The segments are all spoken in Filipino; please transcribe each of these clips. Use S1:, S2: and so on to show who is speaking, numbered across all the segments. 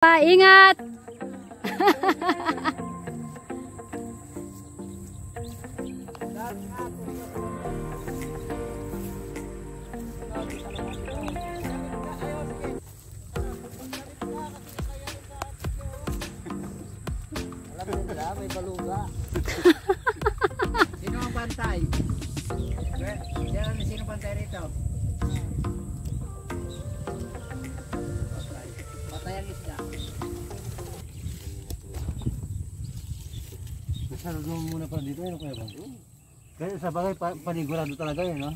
S1: Pa, ingat!
S2: May baluga. sino ang bantay? Yan, sino bantay rito?
S3: Nasarado mo muna pa dito, ano kaya bang? Kaya sa bagay, pa, panigurado talaga yun, no?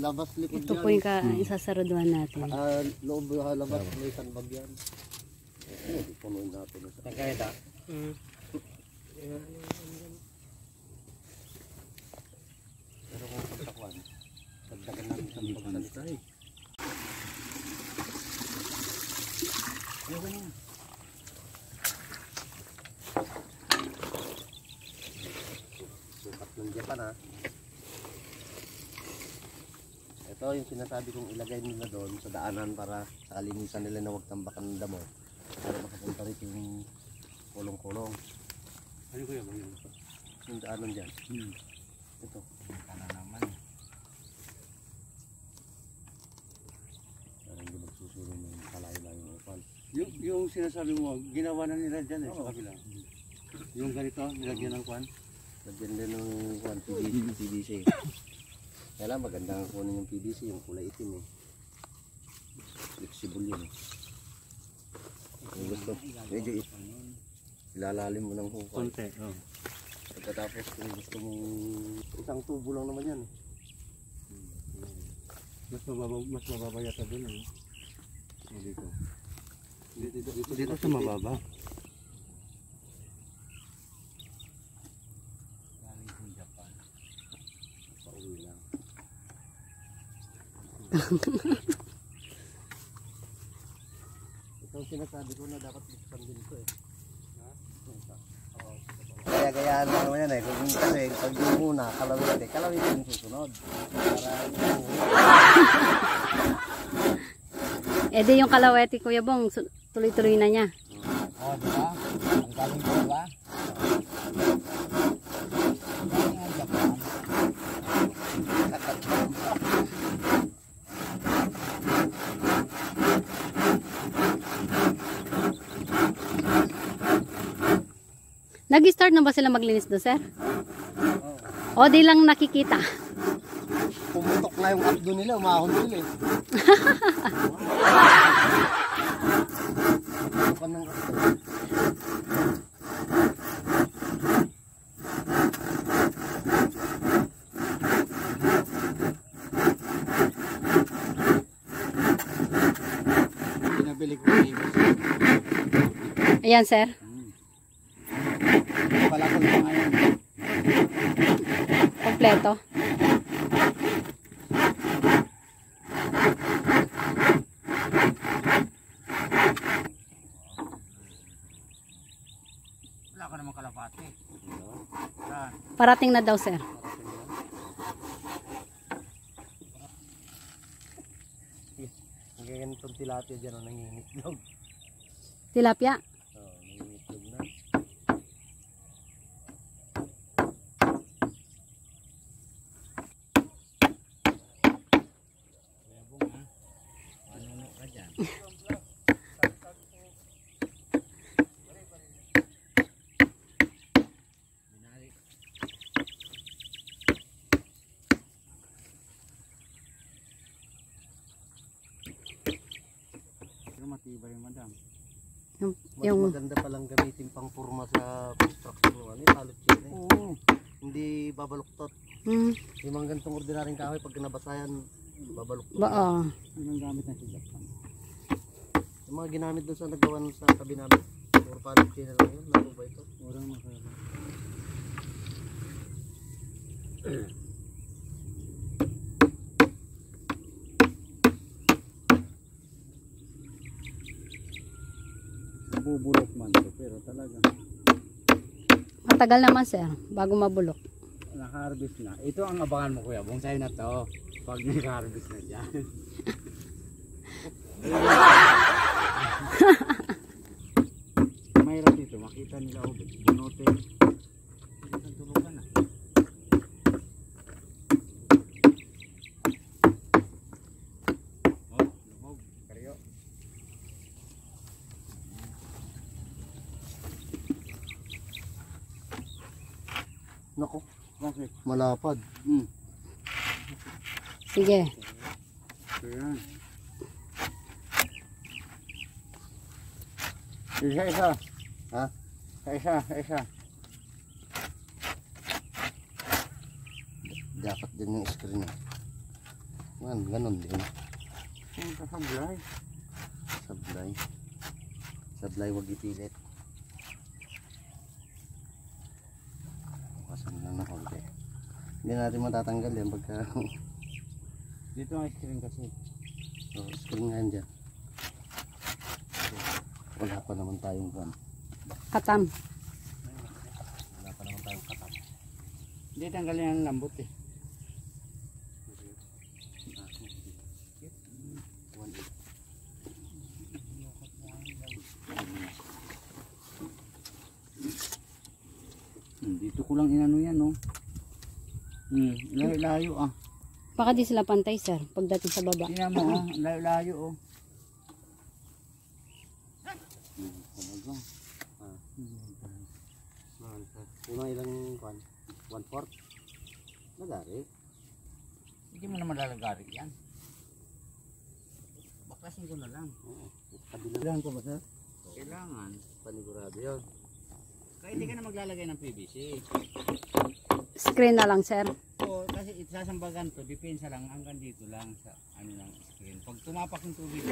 S2: Labas likod
S1: Ito po yung ka isasaraduhan natin.
S2: Ah, loob yung labas, may sandbag yan. Hindi punuin natin.
S3: Kaya ito.
S2: Pero kung pagtakwan, dagdagan namin sa lista. Sukat ng Japan ha. Ito yung sinasabi kong ilagay nila doon sa daanan para sa kalinisan nila na huwag tambakan ng damo. Para makapunta rito yung kulong-kulong.
S3: Ano bang yun?
S2: Yung daanan dyan.
S3: Hmm.
S2: Ito.
S3: Kana naman.
S2: Para hindi magsusulo ng kalayo-layo ng upal.
S3: Yung, yung sinasabi mo, ginawa na nila dyan eh, sa kabila. Yung ganito, nilagyan ng kwan.
S2: Lagyan din ng kwan, PVC. PVC. Kaya lang maganda ang kunin yung PVC, yung kulay itim eh. Flexible yun eh. Kung gusto, medyo i- ilalalim mo ng hukay.
S3: Konti, oh.
S2: Pagkatapos kung gusto mong isang tubo lang naman yan eh.
S3: Mas mababa, mas mababa yata dun eh. Oh, dito. Dito, dito, dito sa mababa. Galing sa Japan.
S2: Pauwi lang. Ito ang sinasabi ko na dapat buksan din ito eh. Kaya gayaan mo naman yan eh. Kung kasi pag yung muna, kalawit eh. Kalawit yung susunod. Para
S1: E di yung kalaweti Kuya Bong, tuloy-tuloy na niya.
S2: Oh, di ba? Ang galing ko ba?
S1: Nag-start na ba sila maglinis do, sir? O di lang nakikita.
S2: Pumutok na yung abdo nila, umahon sila eh. Pumutok ng abdo.
S3: Pinabili ko kay
S1: Ayan, sir.
S2: Pala ko lang ngayon.
S1: Kompleto.
S3: Wala ka naman kalapati. Saan?
S1: Parating na daw, sir.
S2: Ang ganitong tilapia dyan, oh, nangingitlog.
S1: Tilapia.
S2: Oo, nangingitlog na.
S3: Ano ka dyan? Pero matibay madam.
S1: Yung,
S2: Mas
S1: yung
S2: maganda palang gamitin pang purma sa construction ng ano, yung chain eh.
S3: Oo.
S2: Hindi babaluktot.
S1: hmm,
S2: Yung mga ganitong ordinaryong kahoy, pag nabasayan, babaluktot.
S1: ba.
S3: Yun ang gamit ng sigapan.
S2: Yung mga ginamit doon sa nagawan sa tabi namin, puro chain na lang yun. Laro ba ito?
S3: Orang makaya. mabubulok man to, pero talaga.
S1: Matagal naman sir bago mabulok.
S3: Nakaharvest na. Ito ang abangan mo kuya. Bonsai na to. Pag nakaharvest na dyan.
S4: Mahirap dito. Makita nila
S2: ubit
S4: bunote.
S2: Malapad.
S4: Hmm.
S1: Sige.
S4: Ayan. Isa, isa.
S2: Ha?
S4: Isa, isa.
S2: Dapat din yung screen. Man, ganun din.
S4: Ang kasablay.
S2: Sablay. Sablay, wag ipilit. Lang na konti. Hindi natin matatanggal yan pagka
S4: Dito ang screen kasi.
S2: oh, screen nga yan dyan. Wala pa naman tayong gun.
S1: Katam.
S2: Wala pa naman tayong katak.
S4: Hindi tanggalin ang lambot eh.
S2: One eight.
S4: Hmm, dito ko lang inano yan no. Layo-layo ah.
S1: Baka di sila pantay, sir. Pagdating sa baba.
S4: Tingnan mo oh, layo-layo oh.
S2: Ah. Unang ilang kwan? One fourth? Nagari.
S4: Hindi mo naman lalagarik yan. Baklasin ko na lang.
S2: Oo.
S4: Kailangan ko ba sir? Kailangan.
S2: Panigurado yun.
S4: Kaya hindi ka na maglalagay ng PVC.
S1: Screen na lang, sir.
S4: So, kasi isasambagan to, depensa lang hanggang dito lang sa ano lang screen. Pag tumapak yung tubig,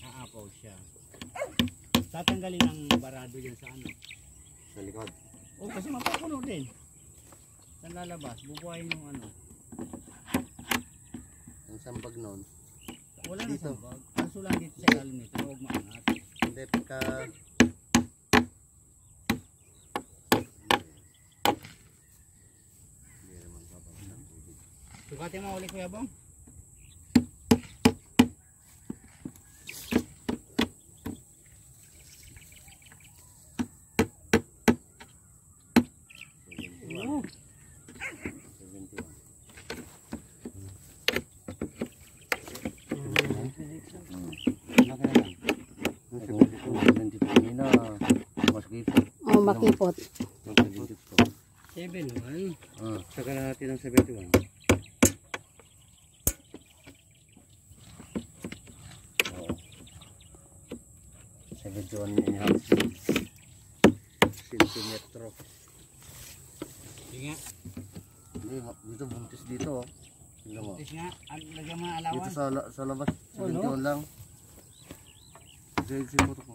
S4: aapaw siya. Tatanggalin ng barado yan sa ano.
S2: Sa likod.
S4: O kasi mapapuno din. Saan lalabas? Bubuhayin yung ano.
S2: Ang sambag nun.
S4: Wala na
S2: Dito.
S4: sambag. Kaso lang dito sa ilalim nito, huwag maangat.
S2: Hindi pagka... Hindi naman babalik ng tubig.
S4: Sukatin mo ulit kuya bong.
S2: Seventy-one. Seventy-one. Seventy-two. Hindi na. Mas gitu.
S1: O, makipot.
S2: Seventy-two.
S3: 71.
S2: Ah.
S3: Saka natin ng 71.
S2: Oo. Seventy-one and a half centimetro.
S4: Sige nga.
S2: Hindi, ma- dito buntis dito. oh. Tingnan mo.
S4: Tis nga. An- Lagyan mo ng
S2: Dito
S4: alawan.
S2: Sa, la- sa labas,
S4: Oh, no?
S2: 71 lang. Dahil siguro ko.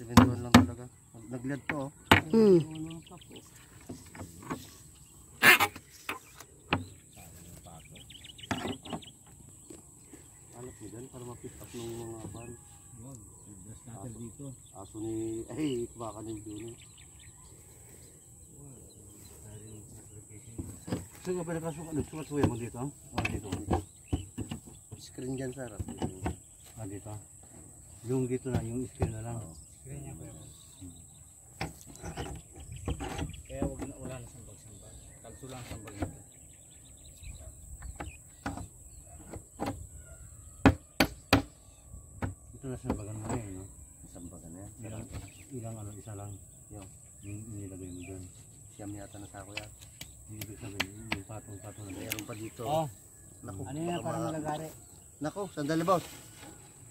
S2: 71 lang talaga. Naglad to oh.
S1: Hmm.
S2: Anak mo dyan para ma-pick up ng mga ban.
S4: Huwag. Dust cutter dito.
S2: Aso ni, ay, baka ni Juno.
S3: So, nga pala kasukat. Nagsukat kuya mo dito? O, dito.
S2: Screen dyan sir.
S3: Ah, dito. Yung dito na, yung screen na lang.
S4: Kaya niya kuya. Kaya huwag na wala na sambag-sambag. Kalso lang sambag nito.
S3: Ito na sa bagan mo eh, no?
S2: Sambagan na yan.
S3: Ilang, ilang ano, isa lang.
S2: Yung.
S3: Yung inilagay mo dyan.
S2: Siyam yata na sa ako yan.
S3: Yung ibig sabihin, yung patong-patong na.
S2: Meron pa dito.
S4: Oh,
S2: Naku,
S4: ano yan
S2: baka
S4: para
S2: Naku, sandali boss.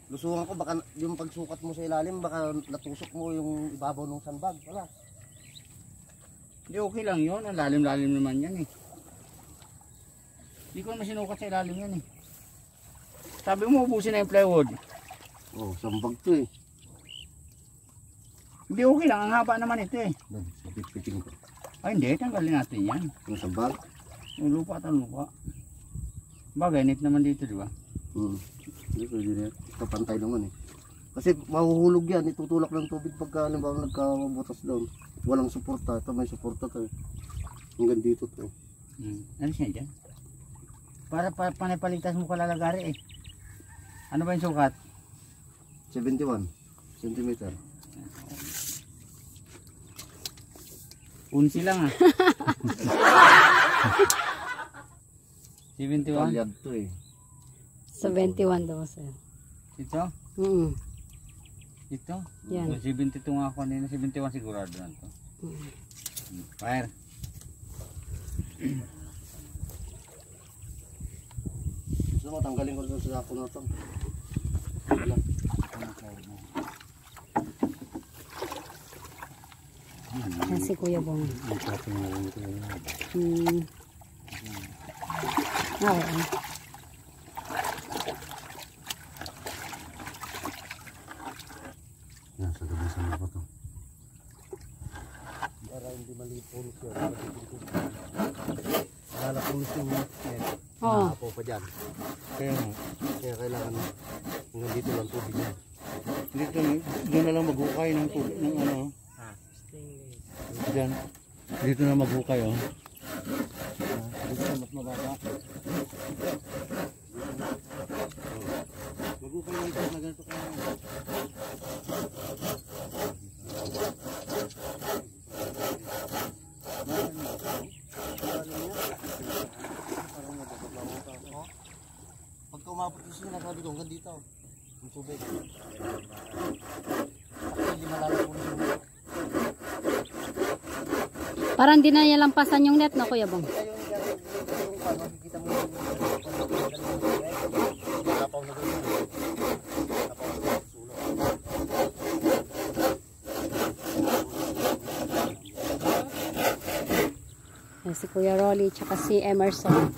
S2: Lusugan ko, baka yung pagsukat mo sa ilalim, baka natusok mo yung ibabaw ng sandbag. Wala.
S4: Hindi okay lang yun. Ang lalim-lalim naman yan eh. Hindi ko naman sinukat sa ilalim yan eh. Sabi mo ubusin na yung plywood.
S2: Oh, sambag to eh.
S4: Hindi okay lang. Ang haba naman ito eh.
S2: Pitpiting ko.
S4: Ay hindi, tanggalin natin yan.
S2: Yung sambag?
S4: Yung lupa at ang lupa. Bagay, net naman dito, di ba?
S2: Hmm. Hindi pwede na. Kapantay naman eh. Kasi mahuhulog yan, itutulak ng tubig pagka halimbawa nagkabutas doon. Walang suporta, ito may suporta to eh. Hanggang dito to.
S4: Hmm. Ano siya dyan? Para pa, panipalitas mo kalalagari eh. Ano ba yung sukat?
S2: 71 centimeter.
S4: Unsi lang ah. 71.
S2: Kalyad to eh.
S1: 71 daw sir.
S4: Ito?
S1: Mm.
S4: Ito?
S1: Yan.
S4: So, 72 nga ako kanina. 71 sigurado na to.
S1: Mm.
S4: Fire.
S2: Gusto mo, tanggalin ko doon sa sako na to. Wala.
S1: Yan si Kuya Bong.
S3: Ang tapos na rin ito.
S1: Mm. Ah, oo.
S3: Yan, sa gabi sa mga to.
S2: Para hindi malipon siya. Akala ko gusto mo. Eh,
S1: Oo.
S2: nakapo pa dyan.
S3: Kaya nga,
S2: Kaya kailangan hanggang dito lang tubig niya.
S3: dito, doon na lang maghukay ng tubig, ng ano. Diyan. Dito na maghukay, oh.
S2: Dito na mas mababa.
S3: Maghukay lang ito na ganito ka.
S2: Pagka umabot ko siya, nakabi ko hanggang dito. Ang tubig. Ako hindi malalim po siya.
S1: Parang di na niya lampasan yung net na Kuya Bong.
S2: Kaya yung yung yung paano, makikita mo yung Napaw na doon. Napaw na doon. Sulok.
S1: Yan si Kuya Rolly tsaka si Emerson.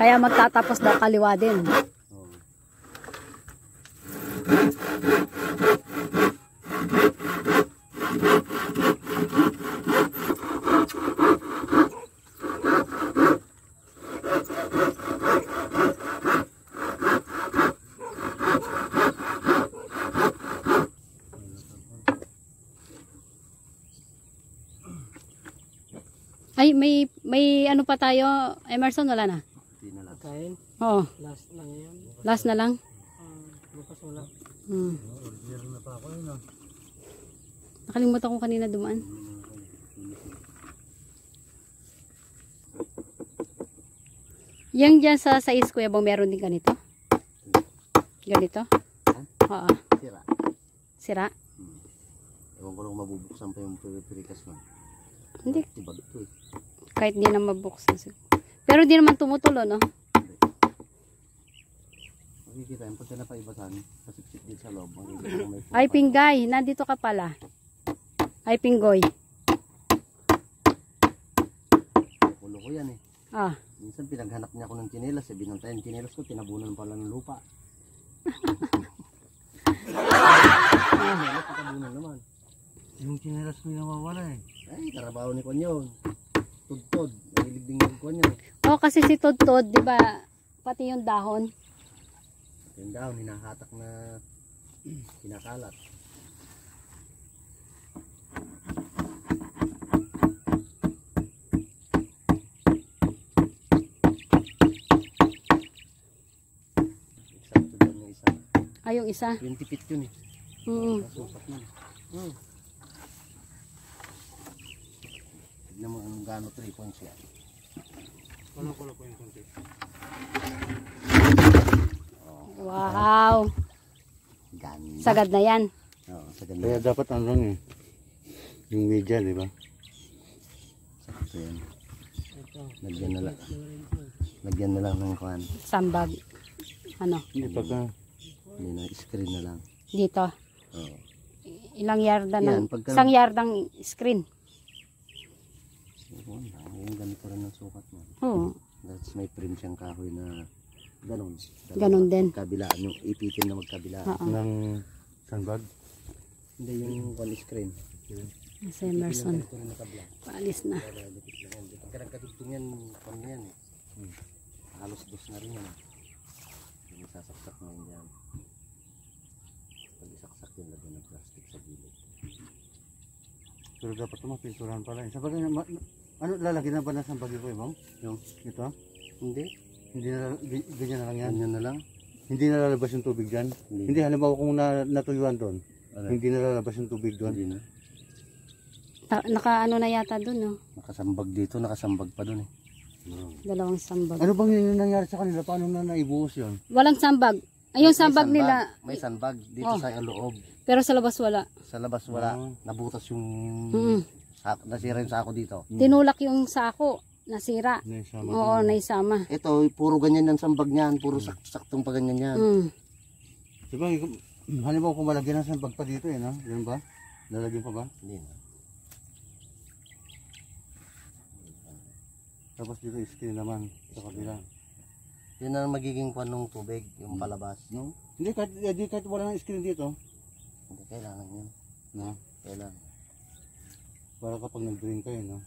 S1: Kaya magtatapos daw kaliwa din.
S2: Oo.
S1: Ay, may may ano pa tayo, Emerson, wala na.
S2: Hindi na lang.
S5: Kain,
S1: Oo,
S5: last na ngayon.
S1: last na lang.
S5: Ah, bukas wala.
S1: Hmm.
S3: Meron na pa ako yun, oh.
S1: Nakalimutan ko kanina dumaan. Yang dyan sa sais Kuya Bong, meron din ganito? Ganito? Oo.
S2: Sira.
S1: Sira?
S2: Ewan ko lang mabubuksan pa yung pirikas mo.
S1: Hindi.
S2: Tibag to eh.
S1: Kahit di na mabuksan. siguro. Pero di naman tumutulo, no?
S2: Makikita yung pagka napaibasan, pasipsip din sa loob. Mo
S1: Ay, Pinggay, nandito ka pala. Ay, Pinggoy.
S2: Kulo ko yan eh.
S1: Ah,
S2: Minsan pinaghanap niya ako ng chinelas eh. Binantayan yung chinelas ko, tinabunan pala ng lupa. Ah, wala, tinabunan naman.
S3: Yung chinelas ko yung nawawala, eh.
S2: Ay, trabaho ni Kwan yun. Tudtod. Mahilig din yung Kwan yun.
S1: oh, kasi si Tudtod, di ba, pati yung dahon.
S2: Yung daw, hinahatak na kinakalat.
S1: Ay, yung isa.
S2: 20 feet yun eh.
S1: Mm.
S2: Nasukat yun. Hmm. Tignan mo kung gaano 3 points yan.
S3: Ano ko lang po yung konti?
S1: Wow.
S2: Ganda.
S1: Sagad na yan.
S2: Oo, sa ganda.
S3: Kaya dapat ano lang, eh. Yung media, di ba?
S2: Sakto yan. Lagyan na lang. Lagyan na lang ng kuhan.
S1: Sambag. Ano,
S3: Hindi pagka,
S2: Hindi na, screen na lang.
S1: dito.
S2: Oo.
S1: Ilang yarda
S2: Yan,
S1: ng,
S2: pagka-
S1: isang yardang screen.
S2: Oo, yung ganito rin ang sukat mo.
S1: Oo.
S2: That's may frame siyang kahoy na ganun.
S1: Ganun din.
S2: Kabilaan, yung ipitin na magkabilaan.
S1: Oo.
S3: ng sandbag.
S2: Hindi yung one screen.
S1: Si Emerson. Paalis na.
S2: Lang yan. Pan na yan eh. Halos dos na rin yan. eh. Yung isasaksak mo yun yan. Pag isaksak yun, lagyan ng plastic sa gilid.
S3: Pero dapat ito mapinturahan pala. Sa bagay, ano, lalagyan na ba na sa bagay ko, Ibang?
S2: Yung,
S3: Ito?
S2: hindi.
S3: Hindi na, ganyan na lang yan.
S2: Ganyan na lang.
S3: Hindi na lalabas yung tubig dyan.
S2: Hindi.
S3: Hindi, halimbawa kung na, natuyuan doon.
S2: Ano?
S3: Hindi na lalabas yung tubig doon.
S2: Hindi na.
S1: Ta- naka ano na yata dun, no?
S2: Nakasambag dito, nakasambag pa dun eh.
S1: Dalawang sambag.
S3: Ano bang yung nangyari sa kanila? Paano na naibuhos yun?
S1: Walang sambag. Ayun, sambag
S2: sandbag.
S1: nila.
S2: May sandbag dito
S1: Oh.
S2: sa loob.
S1: Pero sa labas wala.
S2: Sa labas wala.
S3: Oh.
S2: Nabutas yung
S1: Mm.
S2: sak- nasira yung sako dito.
S1: Tinulak yung sako. Nasira.
S3: Naisama.
S1: Oo, naisama.
S2: Ito, puro ganyan yung sambag niyan. Puro sak saktong pa ganyan yan.
S1: Mm.
S3: Diba, kung- halimbawa kung malagyan ng sandbag pa dito eh, no? Ganun ba? Lalagyan pa ba?
S2: Hindi na.
S3: Tapos dito screen naman sa kabila.
S2: Yun ang magiging kwan ng tubig, yung palabas.
S3: No? Hindi, kahit, hindi, kahit wala ng screen dito.
S2: Hindi kailangan yun.
S3: No?
S2: Kailangan.
S3: Para kapag nag-drain kayo, no?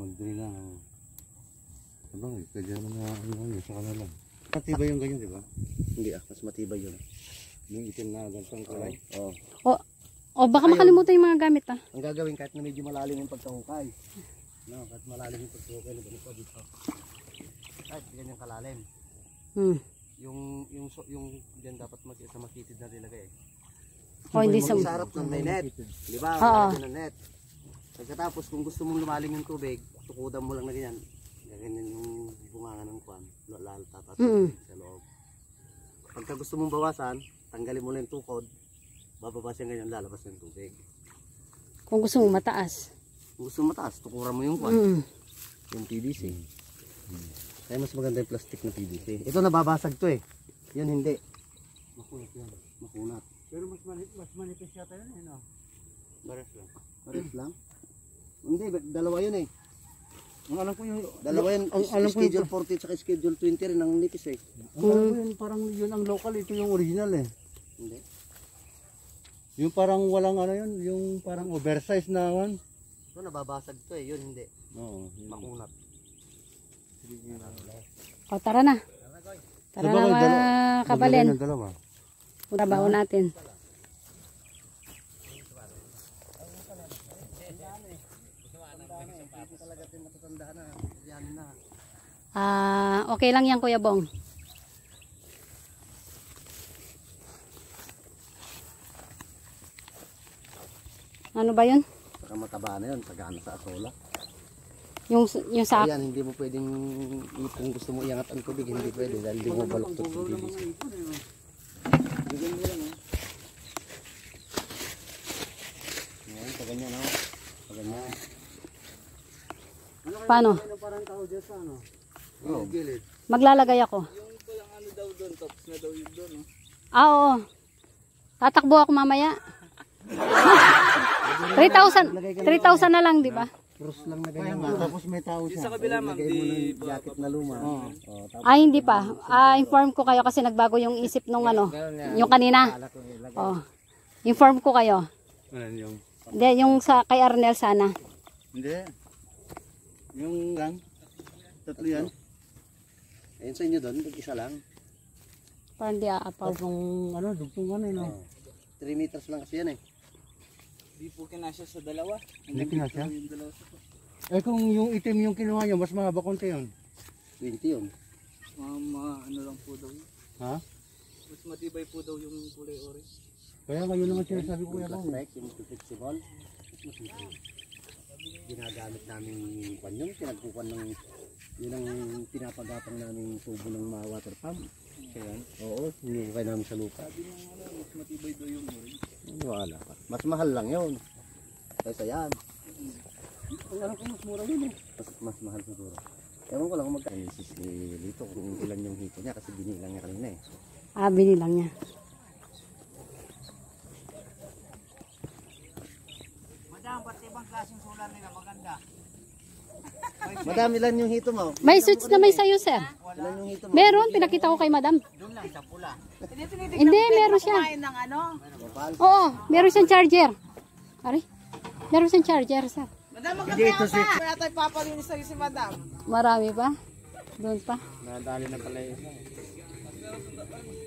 S3: Mag-drain na. Oh. Eh, pwede naman na ano yun, sa kanila. Matibay yung ganyan, di ba?
S2: Hindi ah, mas matibay yun.
S3: Yung itim na gantong kulay.
S2: Oo.
S1: O, o baka makalimutan yung mga gamit, ah.
S2: Ang gagawin kahit na medyo malalim yung pagkahukay. No, kahit malalim yung pagkahukay na ganito dito. Kahit ganyan kalalim.
S1: Hmm.
S2: Yung yung so, yung diyan dapat mas sa makitid na nilagay.
S1: O, hindi sa...
S2: Sa harap ng may net. Di ba?
S1: Oo.
S2: Ng net. Pagkatapos kung gusto mong lumalim yung tubig, tukudan mo lang na ganyan. Ganyan yung bunganga ng kwan. Lalo tatas
S1: Mm.
S2: sa loob. Pagka gusto mong bawasan, tanggalin mo lang yung tukod. Bababa siya ganyan, lalabas yung tubig.
S1: Kung gusto mo mataas.
S2: Kung gusto mo mataas, tukuran mo yung kwan.
S1: Mm.
S2: Yung PVC. Kaya mas maganda yung plastic na PVC. Ito nababasag to eh. Yan hindi.
S3: Makunat yan.
S2: Makunat.
S3: Pero mas, mani mas manipis yata yun, eh, no? Baras lang.
S2: Pares lang. Hindi, dalawa yun eh.
S3: Ang alam ko yung...
S2: Dalawa yun,
S3: Ang alam ko
S2: schedule 40 at schedule 20 rin ang nipis eh.
S3: Ang alam ko yun, parang yun ang local, ito yung original eh.
S2: Hindi.
S3: Yung parang walang ano yun, yung parang oversize na one.
S2: Ito nababasag to eh, yun hindi.
S3: Oo. yun.
S2: Makunat.
S1: O, tara na. Tara na mga kabalin.
S3: dalawa.
S1: Trabaho natin. Ah, okay lang yan Kuya Bong. Ano ba 'yun?
S2: Saka mataba na yun, sagana sa asola.
S1: Yung yung sa
S2: Ayan, hindi mo pwedeng, kung gusto mo iangat ang tubig, hindi pwede dahil hindi mo baluktot yung PVC. Bigyan mo lang oh. Ayan, pag ganyan oh. Pag ganyan.
S1: paano?
S3: Ano parang tao dyan sa ano?
S2: Oh.
S3: Gilid.
S1: Maglalagay ako.
S4: Yung palang ano daw doon, tops na daw yun doon. Oh.
S1: Ah, oo. Tatakbo ako mamaya. 3,000 3,000 na lang, di ba?
S2: Cross lang na
S3: Kaya
S2: ganyan.
S3: nga, tapos may tao siya.
S4: sa kabila ma'am,
S2: Lagay mo ng
S4: di
S2: jacket na luma. Oh, tapos
S1: Ah, hindi pa. Ah, inform ko kayo kasi nagbago yung isip nung ano, yung kanina. Oh. Inform ko kayo.
S3: Ano yung?
S1: Hindi, yung sa kay Arnel sana.
S3: Hindi. Yung lang. Tatlo yan.
S2: Ayun sa inyo doon, isa lang.
S1: Para hindi aapaw.
S3: Yung ano, dugtong ano yun.
S2: 3 meters lang kasi yan eh.
S4: Di po kinasya sa dalawa.
S3: Hindi kinasya?
S4: Yung dalawa sa
S3: Eh kung yung itim yung kinuha nyo, mas mahaba konti yun.
S2: 20 yun.
S4: mga, mga ano lang po daw yun.
S3: Ha?
S4: Mas matibay po daw yung kulay orange.
S3: Kaya ngayon naman sinasabi ko
S2: Yung
S3: yan.
S2: plastic, yung flexible. Ginagamit namin kwan yun, pinagkukuan ng yun ang pinapagapang namin tubo ng mga water pump. Kaya, oo, hinukay namin sa lupa.
S4: Sabi ng ano, mas matibay daw yung orange.
S2: Wala ka. Mas mahal lang yun. Kaysa yan.
S3: Ang alam ko mas mura yun eh.
S2: Mas, mas mahal siguro. Ewan ko lang kung magkano si si Lito kung ilan yung hito niya kasi binilang niya kanina eh.
S1: Ah, binilang niya.
S4: Madam, ba't ibang klaseng solar nila maganda?
S2: Madami lang yung hito mo.
S1: May switch na may sayo, sir.
S2: Ilan yung hito mo?
S1: Meron, pinakita ko kay madam.
S4: Doon lang sa pula.
S1: Hindi, meron siya.
S2: Mapal.
S1: Oo, meron siyang charger. Ari, Meron siyang charger, sir.
S6: Madam, magkakaya pa. Kaya tayo papalinis sa'yo si madam.
S1: Marami pa. Doon pa.
S4: Nadali na pala yun.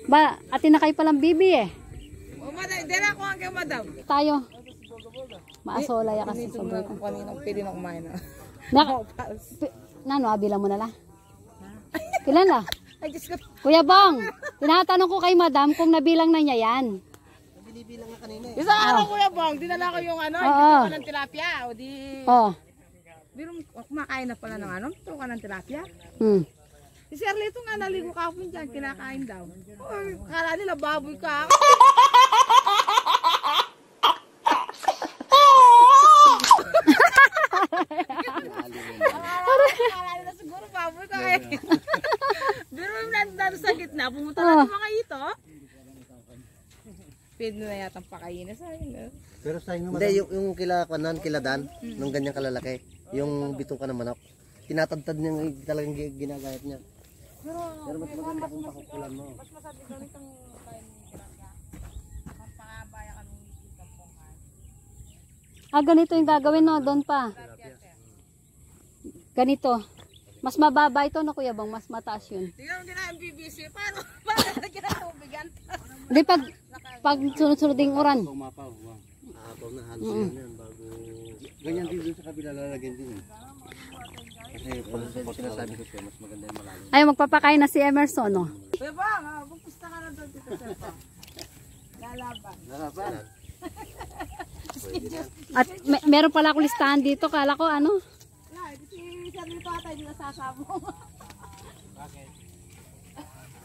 S1: Ba, atin na kayo palang bibi eh.
S6: O madam, hindi na ako hanggang madam.
S1: Tayo. Maasola ya kasi sa buko.
S6: Kaninang pili na kumain na.
S1: Na, pi- nano, abilang mo na la. Kailan la?
S6: Ay, Diyos ko.
S1: Kuya Bong, tinatanong ko kay madam kung nabilang na niya yan.
S6: Isang araw kuya bang, dinala ko yung ano,
S1: Oo.
S6: hindi ko ng tilapia. O di,
S1: Oh.
S6: biro kumakain na pala ng ano, ito ka ng tilapia.
S1: Hmm.
S6: Si Sherlito nga naligo kahapon dyan, kinakain daw. Oy, kala nila baboy ka. Nila siguro baboy ka eh. Pero yung nandun sa gitna, pumunta na yung mga ito. Pwede na yata pakainin sa akin.
S3: Pero sa inyo,
S2: Hindi, yung, yung kila kanan, kila Dan, nung ganyang kalalaki, yung bituka ng manok, tinatantad niya ng- talagang gi- ginagayat niya. Pero mas maganda kung pakukulan mo.
S1: Ah, ganito yung gagawin no, doon pa. Ganito. Mas mababa ito no, Kuya Bong, mas mataas yun.
S6: Tingnan mo din ang BBC, paano? Paano na kinatubigan?
S1: Hindi, pag, pag sunod-sunod yung uran.
S3: pumapaw. Wow.
S2: Ahabaw na halos yan bago...
S3: Ganyan din doon sa kabila lalagyan din. Kasi pag
S2: sinasabi ko siya, mas maganda yung malalim.
S1: Ay, magpapakain na si Emerson, no?
S6: Kuya ba, magpusta ka na doon dito sir pa. Lalaban.
S3: narapan.
S1: At me- meron pala akong listahan dito. Kala ko ano?
S6: Wala, ito si Sir Lito ata hindi nasasabong. Bakit?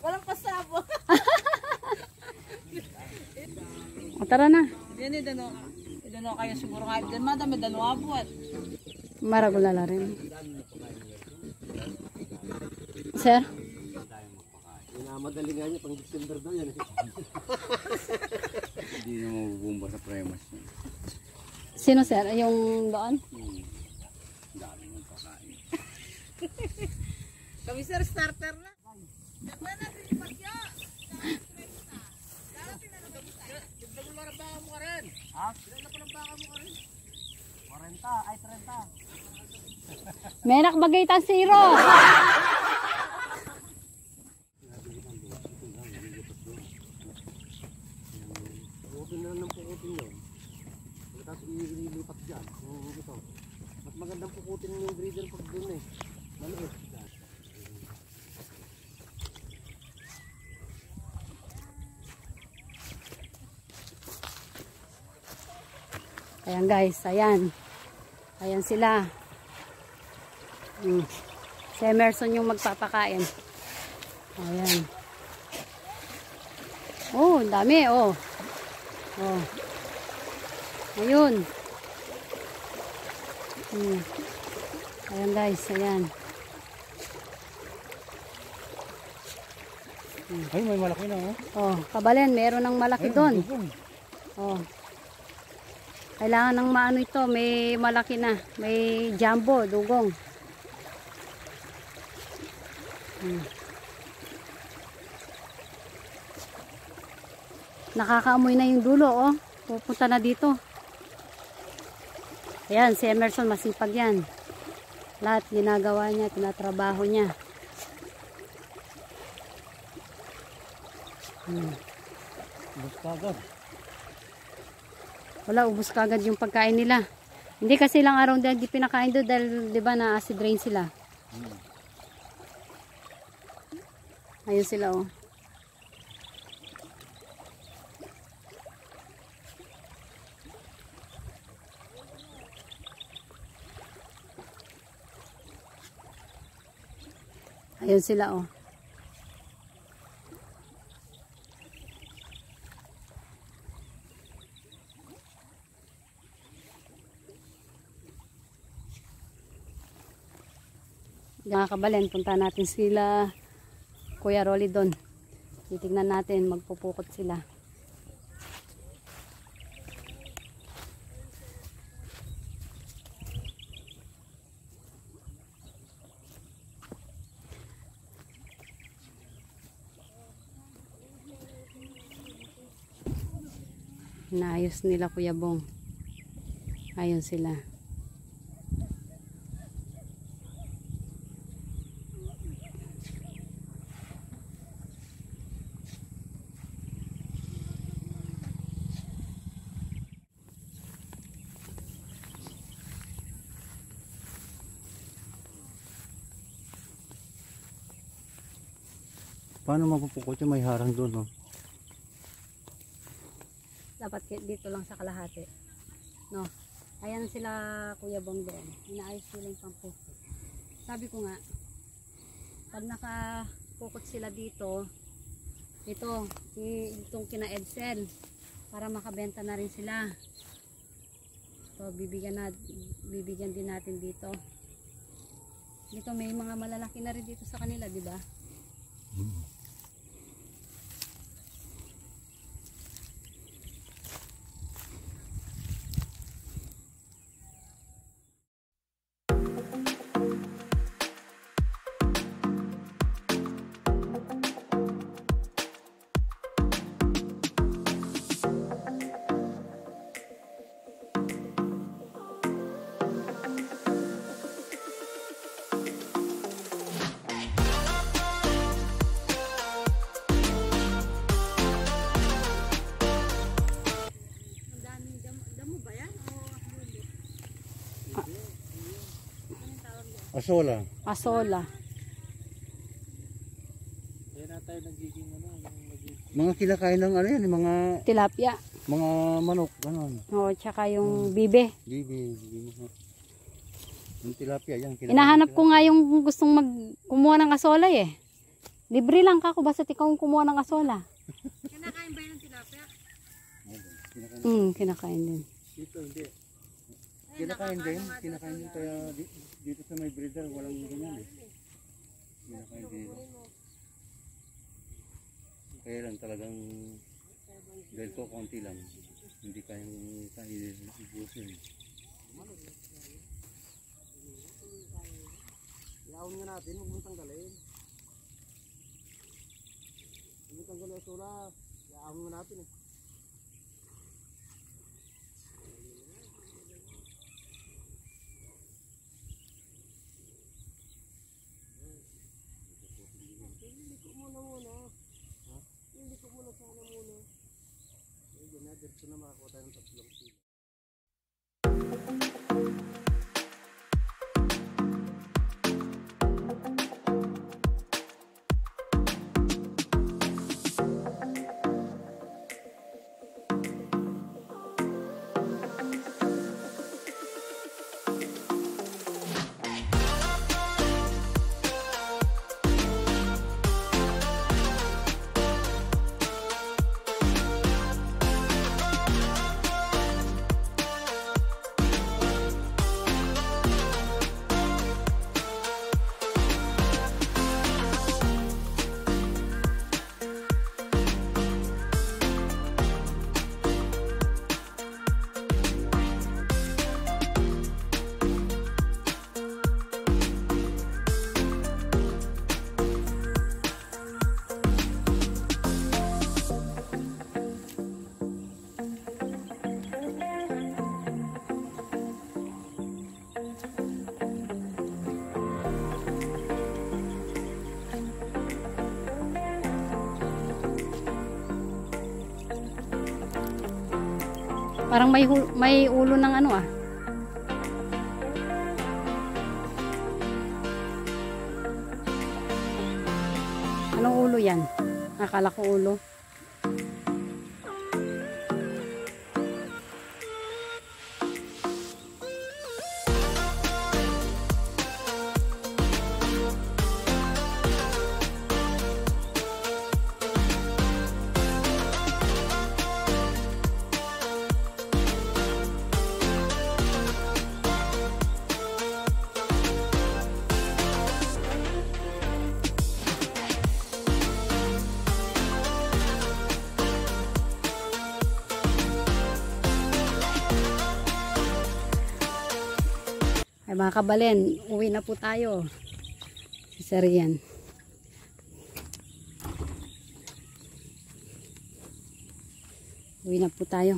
S6: Walang pasabong.
S1: O, tara na.
S6: Yan yung dano. Dano kayo siguro kahit din madami dano abot.
S1: Maragulala rin. Sir?
S2: Minamadali nga niya, pang December daw yan. eh.
S4: Hindi na mabubumba sa premas.
S1: Sino sir? Yung doon?
S4: Dami mong pakain.
S6: Kami sir, starter na. Dakman natin yung bagyo.
S1: May nakbagay tan zero.
S2: Pukutin na lang ng pukutin yun. Tapos ililipat dyan. Mas magandang pukutin yung breeder pag dun eh. Maliit.
S1: Ayan guys, ayan. Ayan sila. Hmm. Si Emerson yung magpapakain. Ayan. Oh, dami, oh. Oh. Ayun. Hmm. Ayan guys, ayan.
S3: Ay, may malaki na oh.
S1: Oh, kabalen, meron ng malaki doon. Oh. Kailangan ng maano ito, may malaki na, may jumbo, dugong. Hmm. Nakakaamoy na yung dulo, oh. Pupunta na dito. Ayan, si Emerson masipag yan. Lahat ginagawa niya, tinatrabaho niya. Hmm.
S3: Basta agad.
S1: Wala, ubos kagad yung pagkain nila. Hindi kasi lang araw din di pinakain doon dahil di ba na acid rain sila. Ayun sila oh. Ayun sila oh. Mga kabalen, punta natin sila Kuya Rolly doon. Titignan natin, magpupukot sila. Naayos nila Kuya Bong. Ayun sila.
S3: Paano mapupukot yung may harang doon, no?
S1: Dapat dito lang sa kalahati. No. Ayan sila Kuya Bong doon. Inaayos nila yung pampukot. Sabi ko nga, pag nakapukot sila dito, ito, itong kina Edsel, para makabenta na rin sila. So, bibigyan, na, bibigyan din natin dito. Dito may mga malalaki na rin dito sa kanila, di ba?
S3: Asola.
S1: Asola.
S5: Kaya na tayo nagiging ano, yung nagiging
S3: Mga kinakain ng ano yan, yung mga
S1: Tilapia.
S3: mga manok, ganon.
S1: O, tsaka yung bibe.
S3: Bibi, bibi mo. Yung tilapia, yan. kinakain
S1: Hinahanap ko nga yung gustong mag kumuha ng asola eh. Libre lang ka basta ikaw ang kumuha ng asola.
S6: Kinakain ba yung tilapia?
S1: Hmm, kinakain din.
S3: Dito, hindi. Kinakain din, kinakain din kaya di- dito sa may breeder, walang ganyan eh. Kinakain din. Kaya lang talagang dahil ko konti lang, hindi kayang kainin ibusin.
S5: Yaon nga natin, huwag mong tanggalin. Huwag mong tanggalin ang sula. Yaon nga natin eh. Hindi ko muna muna. Ha? Hindi ko muna sana muna. Ayun na, dito na makakuha tayo ng tatlong kilo.
S1: Parang may may ulo ng ano ah. Anong ulo yan? Akala ulo. Ay mga kabalen, uwi na po tayo. Si Sir yan. Uwi na po tayo.